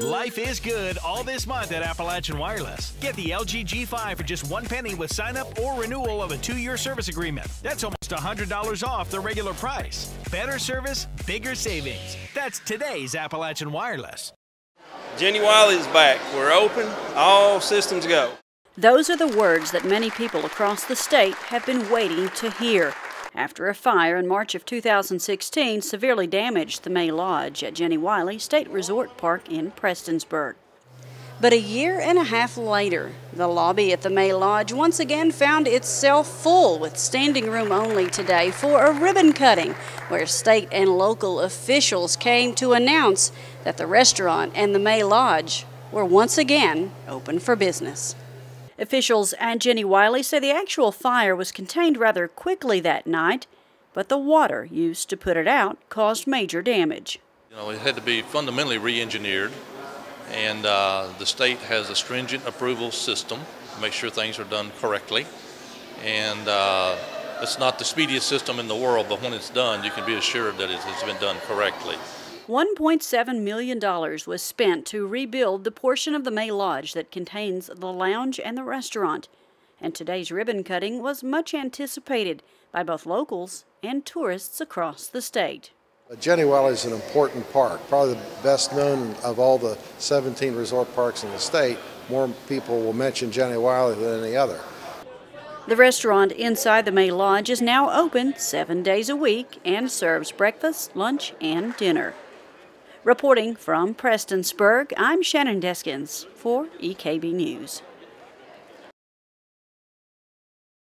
Life is good all this month at Appalachian Wireless. Get the LG G5 for just one penny with sign up or renewal of a two year service agreement. That's almost $100 off the regular price. Better service, bigger savings. That's today's Appalachian Wireless. Jenny Wiley is back. We're open, all systems go. Those are the words that many people across the state have been waiting to hear after a fire in March of 2016 severely damaged the May Lodge at Jenny Wiley State Resort Park in Prestonsburg. But a year and a half later, the lobby at the May Lodge once again found itself full with standing room only today for a ribbon cutting where state and local officials came to announce that the restaurant and the May Lodge were once again open for business. Officials and Jenny Wiley say the actual fire was contained rather quickly that night, but the water used to put it out caused major damage. You know, it had to be fundamentally re-engineered, and uh, the state has a stringent approval system to make sure things are done correctly. And uh, it's not the speediest system in the world, but when it's done, you can be assured that it has been done correctly. $1.7 million was spent to rebuild the portion of the May Lodge that contains the lounge and the restaurant. And today's ribbon cutting was much anticipated by both locals and tourists across the state. Uh, Jenny Wiley is an important park, probably the best known of all the 17 resort parks in the state. More people will mention Jenny Wiley than any other. The restaurant inside the May Lodge is now open seven days a week and serves breakfast, lunch, and dinner. Reporting from Prestonsburg, I'm Shannon Deskins for EKB News.